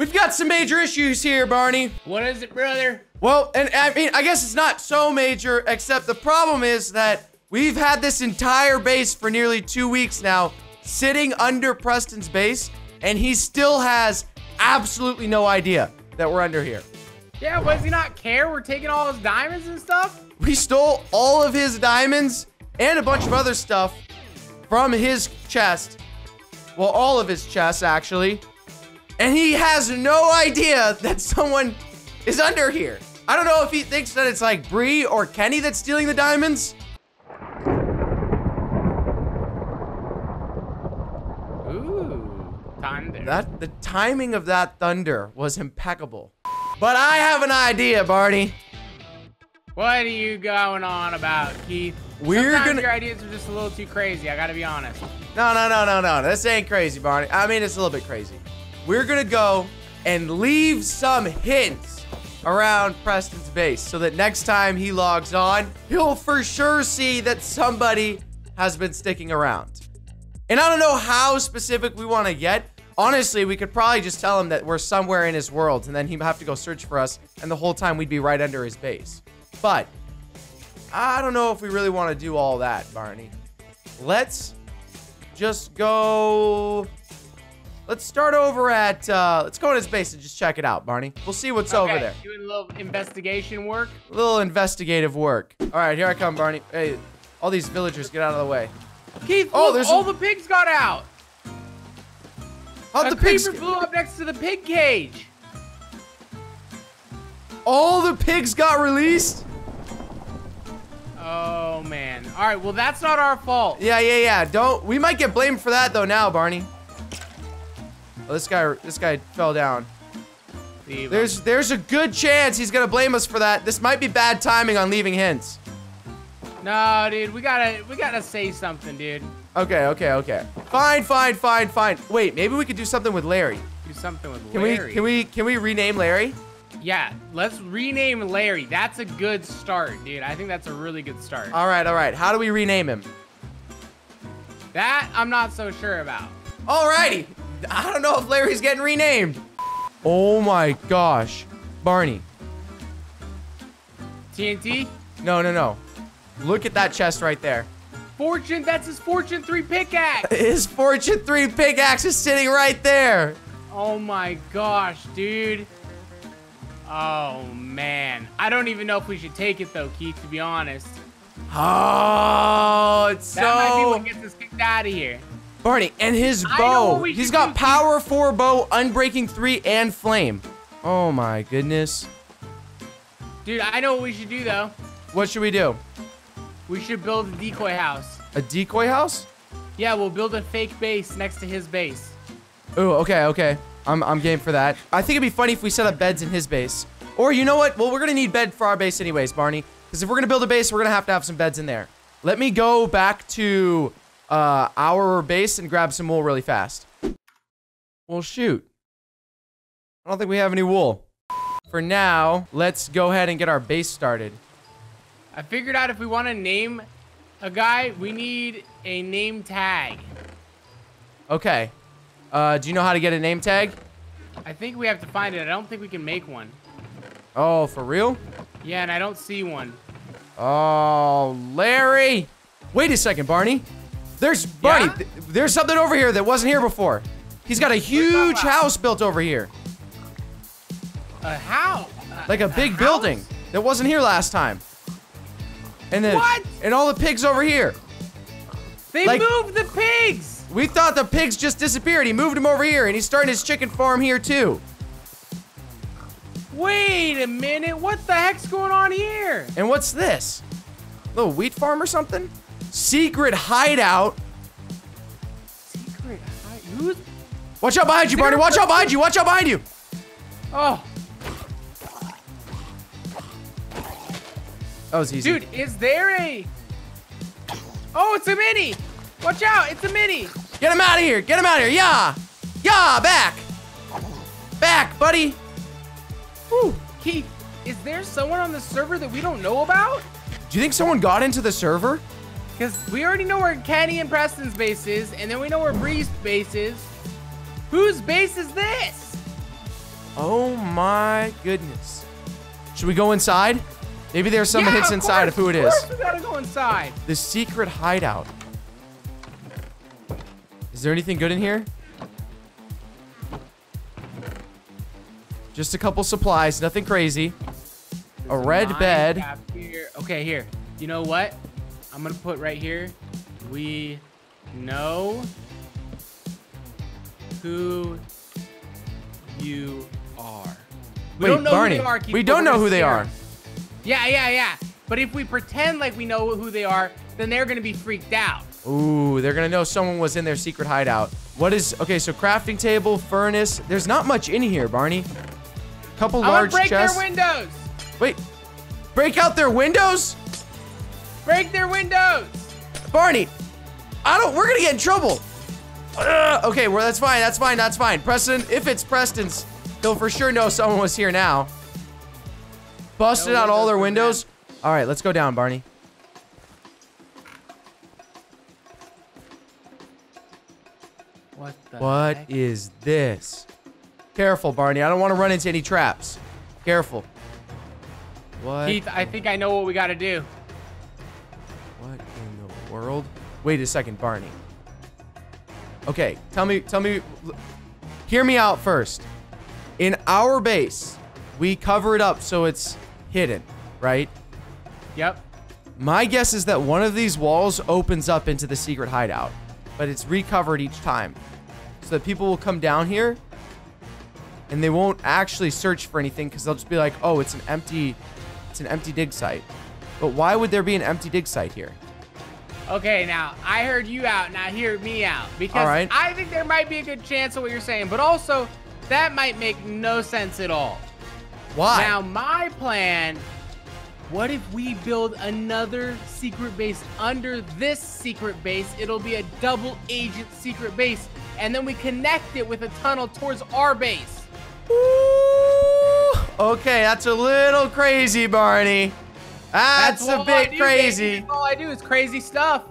We've got some major issues here, Barney. What is it, brother? Well, and I mean, I guess it's not so major, except the problem is that we've had this entire base for nearly two weeks now, sitting under Preston's base, and he still has absolutely no idea that we're under here. Yeah, does he not care? We're taking all his diamonds and stuff? We stole all of his diamonds and a bunch of other stuff from his chest. Well, all of his chests, actually. And he has no idea that someone is under here. I don't know if he thinks that it's like Bree or Kenny that's stealing the diamonds. Ooh, thunder. That the timing of that thunder was impeccable. But I have an idea, Barney. What are you going on about, Keith? We're Sometimes gonna- your ideas are just a little too crazy. I gotta be honest. No, no, no, no, no. This ain't crazy, Barney. I mean, it's a little bit crazy. We're gonna go and leave some hints around Preston's base so that next time he logs on, he'll for sure see that somebody has been sticking around. And I don't know how specific we want to get. Honestly, we could probably just tell him that we're somewhere in his world and then he'd have to go search for us, and the whole time we'd be right under his base. But I don't know if we really want to do all that, Barney. Let's just go. Let's start over at. Uh, let's go in his base and just check it out, Barney. We'll see what's over there. Doing a little investigation work. A little investigative work. All right, here I come, Barney. Hey, all these villagers, get out of the way. Keith, Oh, look, there's all a- the pigs got out. How'd a the pigs? flew up next to the pig cage. All the pigs got released. Oh man. All right. Well, that's not our fault. Yeah, yeah, yeah. Don't. We might get blamed for that though. Now, Barney. Oh, this guy. This guy fell down. Leave. There's there's a good chance he's gonna blame us for that. This might be bad timing on leaving hints. No, dude. We gotta we gotta say something, dude. Okay, okay, okay. Fine, fine, fine, fine. Wait, maybe we could do something with Larry. Do something with Can Larry. we can we can we rename Larry? Yeah. Let's rename Larry. That's a good start, dude. I think that's a really good start. All right, all right. How do we rename him? that I'm not so sure about. Alrighty. I don't know if Larry's getting renamed. Oh my gosh. Barney. TNT. No, no, no. Look at that chest right there. Fortune. That's his Fortune three pickaxe. His Fortune 3 pickaxe is sitting right there. Oh my gosh, dude. Oh man. I don't even know if we should take it though, Keith, to be honest. Oh, it's That might be so what gets us kicked out of here. Barney, and his bow. He's got do, power 4 bow, unbreaking 3, and flame. Oh my goodness. Dude, I know what we should do though. What should we do? We should build a decoy house. A decoy house? Yeah, we'll build a fake base next to his base. Oh, okay, okay. I'm, I'm game for that. I think it'd be funny if we set up beds in his base. Or you know what? Well, we're gonna need bed for our base anyways, Barney. Because if we're gonna build a base, we're gonna have to have some beds in there. Let me go back to uh, our base and grab some wool really fast. Well, shoot. I don't think we have any wool. For now, let's go ahead and get our base started. I figured out if we want to name a guy, we need a name tag. Okay. Uh, do you know how to get a name tag? I think we have to find it. I don't think we can make one. Oh, for real? Yeah, and I don't see one. Oh, Larry. Wait a second, Barney. There's Barney. Yeah? th- there's something over here that wasn't here before. He's got a huge house built over here. A house? Like a big building that wasn't here last time. And then What? and all the pigs over here. They like- moved the pigs! We thought the pigs just disappeared. He moved them over here and he's starting his chicken farm here too. Wait a minute, what the heck's going on here? And what's this? A Little wheat farm or something? Secret hideout. Secret hi- Who's? Watch out behind you, Barney. Watch out behind you. Watch out behind you. Oh, That was easy. dude, is there a? Oh, it's a mini! Watch out, it's a mini! Get him out of here! Get him out of here! Yeah! Yeah! Back! Back, buddy! Whew. Keith, is there someone on the server that we don't know about? Do you think someone got into the server? Because we already know where Kenny and Preston's base is, and then we know where Bree's base is. Whose base is this? Oh my goodness. Should we go inside? Maybe there's some yeah, hints of inside course, of who it is. of is. course we gotta go inside. The secret hideout. Is there anything good in here? Just a couple supplies, nothing crazy. A red bed. Here. Okay, here. You know what? I'm gonna put right here. We know who you are. We Wait, don't know Barney, who they are. Keith, we don't know who they are. Yeah, yeah, yeah. But if we pretend like we know who they are, then they're gonna be freaked out. Ooh, they're gonna know someone was in their secret hideout. What is, okay, so crafting table, furnace. There's not much in here, Barney. Couple large break chests. their windows. Wait, break out their windows? Break their windows. Barney, I don't, we're gonna get in trouble. Ugh, okay, well, that's fine, that's fine, that's fine. Preston, if it's Preston's, he'll for sure know someone was here now. Busted No out all their windows. All right, let's go down, Barney. What the What heck? is this? Careful, Barney. I don't want to run into any traps. Careful. What? Keith, I think I know what we gotta do. What in the world? Wait a second, Barney. Okay, tell me, tell me, hear me out first. In our base, we cover it up so it's hidden, right? Yep. My guess is that one of these walls opens up into the secret hideout, but it's recovered each time. So that people will come down here and they won't actually search for anything because they'll just be like, oh, it's an empty, it's an empty dig site. But why would there be an empty dig site here? Okay, now I heard you out. Now hear me out because right. I think there might be a good chance of what you're saying, but also that might make no sense at all. Why? Now my plan. What if we build another secret base under this secret base? It'll be a double agent secret base, and then we connect it with a tunnel towards our base. Ooh, okay, that's a little crazy, Barney. That's, a all I bit do, crazy. baby. All I do is crazy stuff.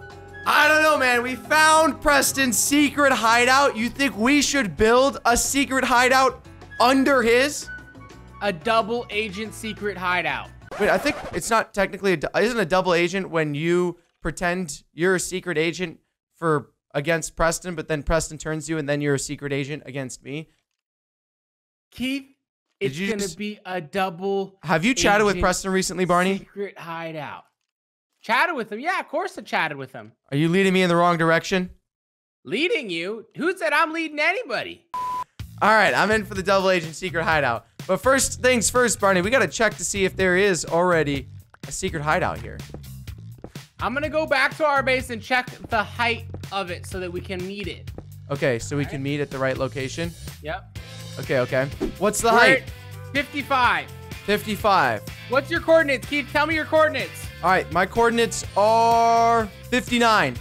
I don't know, man. We found Preston's secret hideout. You think we should build a secret hideout under his? A double agent secret hideout. Wait, I think it's not technically a, isn't a double agent when you pretend you're a secret agent for against Preston, but then Preston turns you and then you're a secret agent against me. Keith, it's you gonna just- be a double Have you chatted with Preston recently, Barney? secret hideout. Chatted with him? Yeah, of course I chatted with him. Are you leading me in the wrong direction? Leading you? Who said I'm leading anybody? All right, I'm in for the double agent secret hideout. But first things first, Barney, we got to check to see if there is already a secret hideout here. I'm gonna go back to our base and check the height of it so that we can meet it. Okay, so we can meet at the right location. Yep. Okay, okay. What's the We're height? 55. 55. What's your coordinates, Keith? Tell me your coordinates. All right, my coordinates are 59.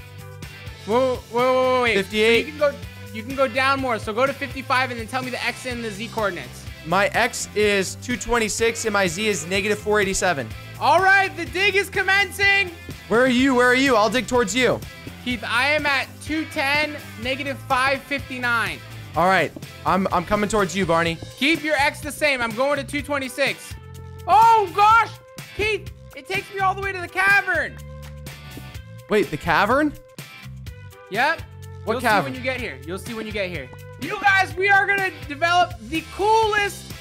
Whoa, whoa, whoa, whoa, wait. So 58. you can go. You can go down more. So go to 55 and then tell me the x and the z coordinates. My X is 226 and my Z is negative 487. All right, the dig is commencing. Where are you? Where are you? I'll dig towards you. Keith, I am at 210, negative 559. All right, I'm, I'm coming towards you, Barney. Keep your X the same. I'm going to 226. Oh, gosh. Keith, it takes me all the way to the cavern. Wait, the cavern? Yep. What You'll cavern? see when you get here. You'll see when you get here. You guys, we are going to develop the coolest.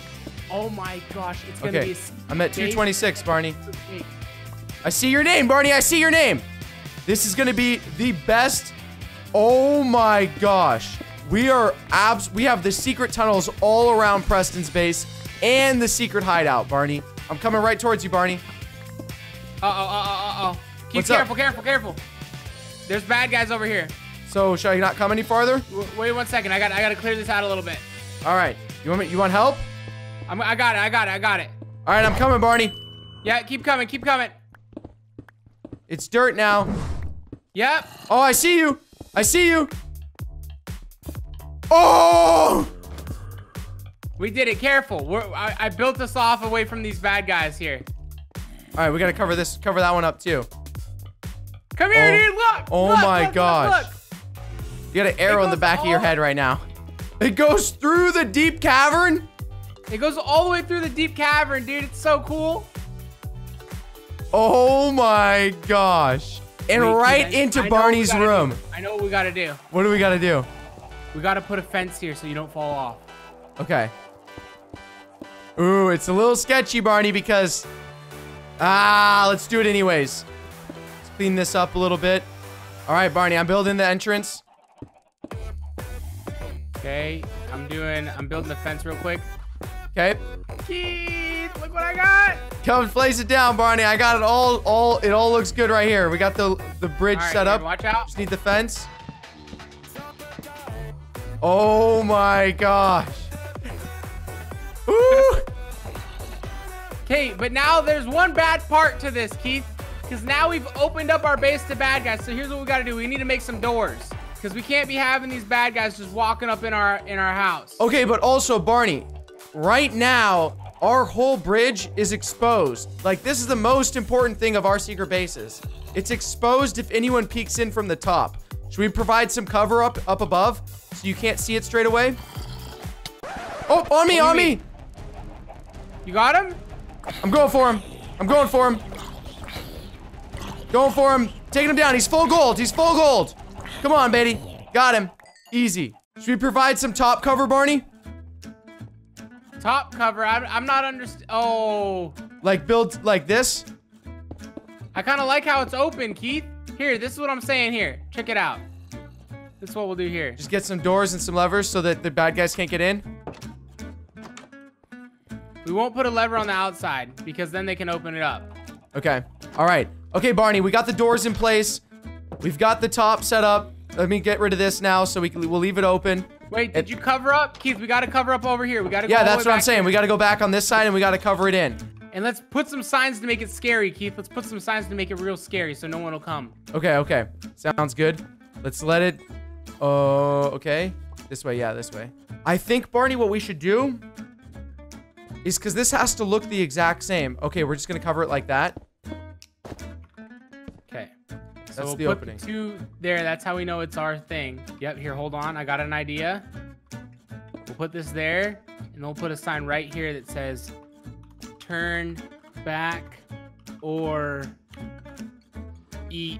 Oh, my gosh. It's going to Okay, be I'm at 226, Barney. I see your name, Barney. I see your name. This is gonna be the best. Oh my gosh. We are abs. We have the secret tunnels all around Preston's base and the secret hideout, Barney. I'm coming right towards you, Barney. Uh-oh, uh-oh, uh-oh. Keep What's up? careful, careful, careful. There's bad guys over here. So shall I not come any farther? W- wait one second. I got I got to clear this out a little bit. All right. You want me? You want help? I'm, I got it. I got it. I got it. All right, I'm coming, Barney. Yeah, keep coming. Keep coming. It's dirt now. Yep. Oh, I see you. I see you. Oh! We did it. Careful. We're, I, I built us off away from these bad guys here. All right, we gotta cover this. Cover that one up too. Come here, Oh. dude. Look. Oh Look, my look, gosh. look. You got an arrow in the back of your head right now. It goes through the deep cavern. It goes all the way through the deep cavern, dude. It's so cool. Oh my gosh. And Wait, right dude, I- into I know what we Barney's gotta room. I know what we gotta do. What do we gotta do? We gotta put a fence here so you don't fall off. Okay. Ooh, it's a little sketchy, Barney, because... Ah, let's do it anyways. Let's clean this up a little bit. All right, Barney, I'm building the entrance. Okay, I'm doing, I'm building the fence real quick. Okay. Keith, look what I got. Come place it down, Barney. I got it all, all, it all looks good right here. We got the, the bridge right, set up. watch out. Just need the fence. Oh my gosh. Ooh. Okay, but now there's one bad part to this, Keith. Because now we've opened up our base to bad guys. So here's what we gotta do. We need to make some doors. Because we can't be having these bad guys just walking up in our in our house. Okay, but also, Barney, right now, our whole bridge is exposed. Like, this is the most important thing of our secret bases. It's exposed if anyone peeks in from the top. Should we provide some cover up up above so you can't see it straight away? Oh, on me, on me! You got him? I'm going for him. I'm going for him. Going for him. Taking him down. He's full gold. He's full gold. Come on, baby. Got him. Easy. Should we provide some top cover, Barney? Top cover. I'm, I'm not underst. Oh, Like build like this? I kind of like how it's open, Keith. Here, this is what I'm saying here. Check it out. This is what we'll do here. Just get some doors and some levers so that the bad guys can't get in. We won't put a lever on the outside because then they can open it up. Okay. All right. Okay, Barney, we got the doors in place. We've got the top set up. Let me get rid of this now so we can, we'll leave it open. Wait, did It- you cover up? Keith, we got to cover up over here. We got to Yeah, that's what I'm saying. here. We got to go back on this side and we got to cover it in. And let's put some signs to make it scary, Keith. Let's put some signs to make it real scary so no one will come. Okay, okay. Sounds good. Let's let it. Oh, okay. This way, yeah, this way. I think, Barney, what we should do is because this has to look the exact same. Okay, we're just going to cover it like that. Okay. That's So we'll the put opening. two there. That's how we know it's our thing. Yep, here, hold on. I got an idea. We'll put this there, and we'll put a sign right here that says, turn back or eat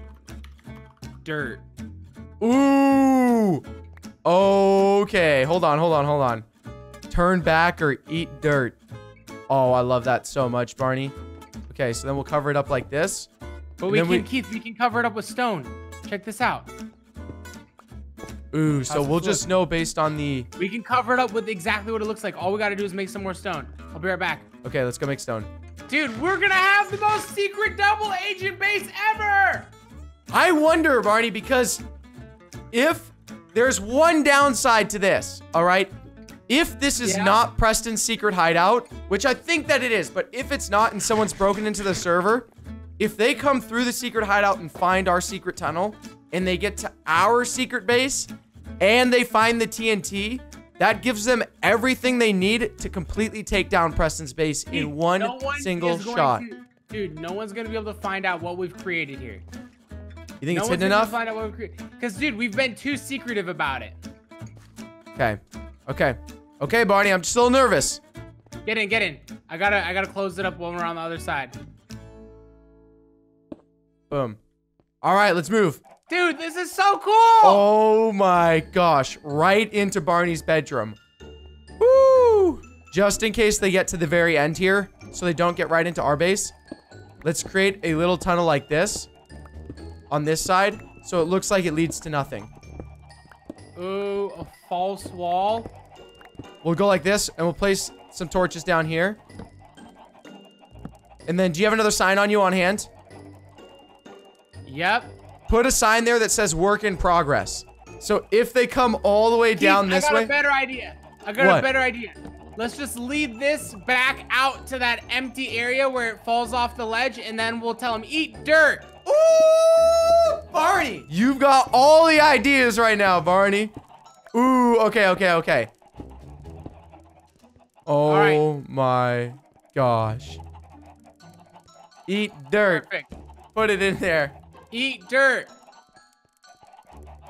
dirt. Ooh. Okay. Hold on, hold on, hold on. Turn back or eat dirt. Oh, I love that so much, Barney. Okay, so then we'll cover it up like this. But we can, we- Keith, we can cover it up with stone. Check this out. Ooh, so How's we'll just know based on the... We can cover it up with exactly what it looks like. All we gotta do is make some more stone. I'll be right back. Okay, let's go make stone. Dude, we're gonna have the most secret double agent base ever! I wonder, Barney, because if there's one downside to this, all right? If this is Yeah. not Preston's secret hideout, which I think that it is, but if it's not and someone's broken into the server, if they come through the secret hideout and find our secret tunnel and they get to our secret base and they find the TNT, that gives them everything they need to completely take down Preston's base Dude, in one no one single shot. to- dude, no one's gonna be able to find out what we've created here. You think no it's hidden gonna enough? find out what we've created. Because, dude, we've been too secretive about it. Okay. Okay. Okay, Barney, I'm still nervous. Get in, get in. I gotta, I gotta close it up when we're on the other side. Boom. All right, let's move. Dude, this is so cool! Oh my gosh, right into Barney's bedroom. Woo! Just in case they get to the very end here, so they don't get right into our base, let's create a little tunnel like this on this side, so it looks like it leads to nothing. Ooh, a false wall. We'll go like this, and we'll place some torches down here. And then, do you have another sign on you on hand? Yep. Put a sign there that says work in progress. So if they come all the way down Keith, this I got way, a better idea. I got What? a better idea. Let's just lead this back out to that empty area where it falls off the ledge, and then we'll tell them, eat dirt. Ooh, Barney. You've got all the ideas right now, Barney. Ooh, okay, okay, okay. Oh right. my gosh. Eat dirt. Perfect. Put it in there. Eat dirt.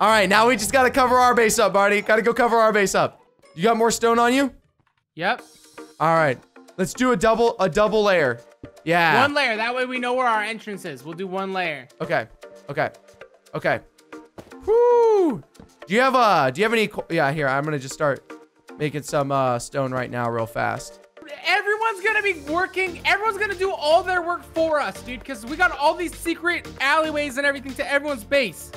All right, now we just gotta cover our base up, Barney. Gotta go cover our base up. You got more stone on you? Yep. All right. Let's do a double a double layer. Yeah. One layer. That way we know where our entrance is. We'll do one layer. Okay. Okay. Okay. Whoo! Do you have uh do you have any Yeah, here. I'm going to just start making some uh stone right now real fast. Everyone's gonna be working. Everyone's gonna do all their work for us, dude. Because we got all these secret alleyways and everything to everyone's base.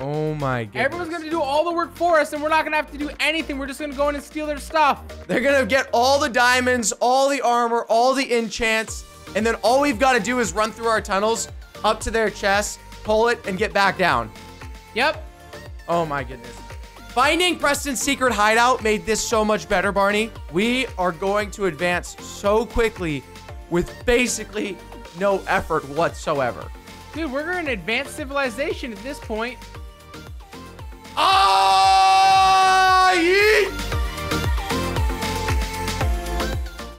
Oh my god. Everyone's gonna do all the work for us, and we're not gonna have to do anything. We're just gonna go in and steal their stuff. They're going to get all the diamonds, all the armor, all the enchants, and then all we've got to do is run through our tunnels up to their chest, pull it and get back down. Yep. Oh my goodness. Finding Preston's secret hideout made this so much better, Barney. We are going to advance so quickly with basically no effort whatsoever. Dude, we're going an advanced civilization at this point. Ah!